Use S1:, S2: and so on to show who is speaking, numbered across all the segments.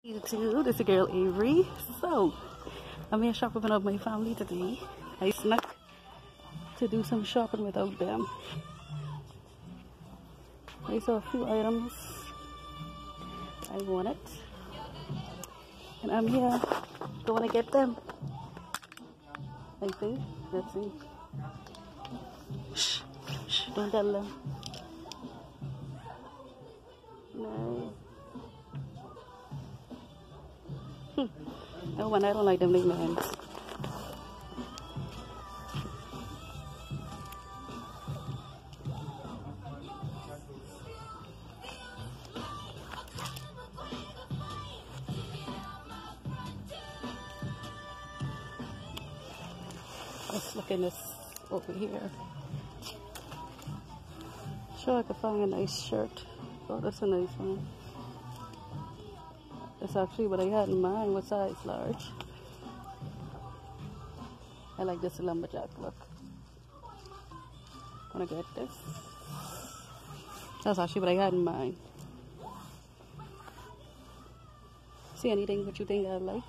S1: YouTube, this is girl Avery. So, I'm here shopping with my family today. I snuck to do some shopping without them. I saw a few items I wanted. And I'm here going to get them. I think. Let's see. Shh, shh, don't tell them. Oh, when I don't like them nicknames. Let's look in this over here. Sure, I could find a nice shirt. Oh, that's a nice one. Actually what I had in mind. What size? Large. I like this lumberjack look. Wanna get this? That's actually what I had in mind. See anything that you think I like?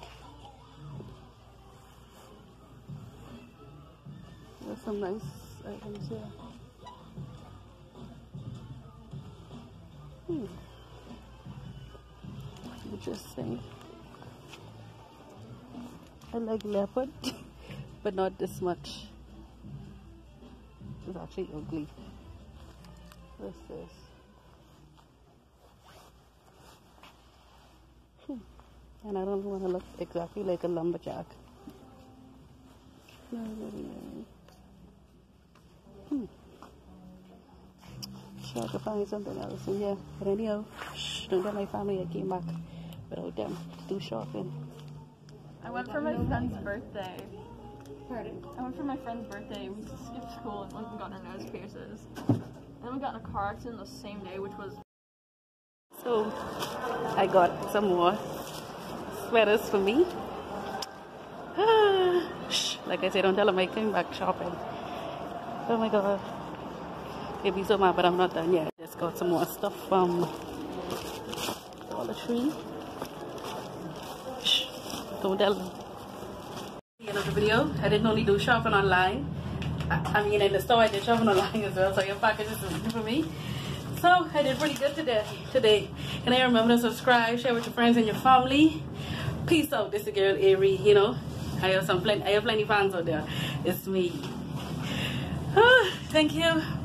S1: There's some nice items here. Hmm interesting. I like leopard, but not this much. It's actually ugly. What's this? Hmm. And I don't want to look exactly like a lumberjack. Hmm. Sure, I could find something else in here. But anyhow, shh, don't tell my family I came back without them to do shopping.
S2: I went for my friend's birthday. Pardon? I went for my friend's birthday. We skipped school and went and got our nose pierces. And then we got in a car accident the same day, which was.
S1: So, I got some more sweaters for me. Shh, like I said, don't tell them I came back shopping. Oh my god. They'll be so mad, but I'm not done yet. Just got some more stuff from Dollar Tree. The end of the video, I didn't only do shopping online. I, I mean, in the store, I did shopping online as well, so your packages is for me. So, I did pretty good today. today. And I remember to subscribe, share with your friends and your family. Peace out. This is girl Avery, you know. I have some plenty, I have plenty fans out there. It's me. thank you.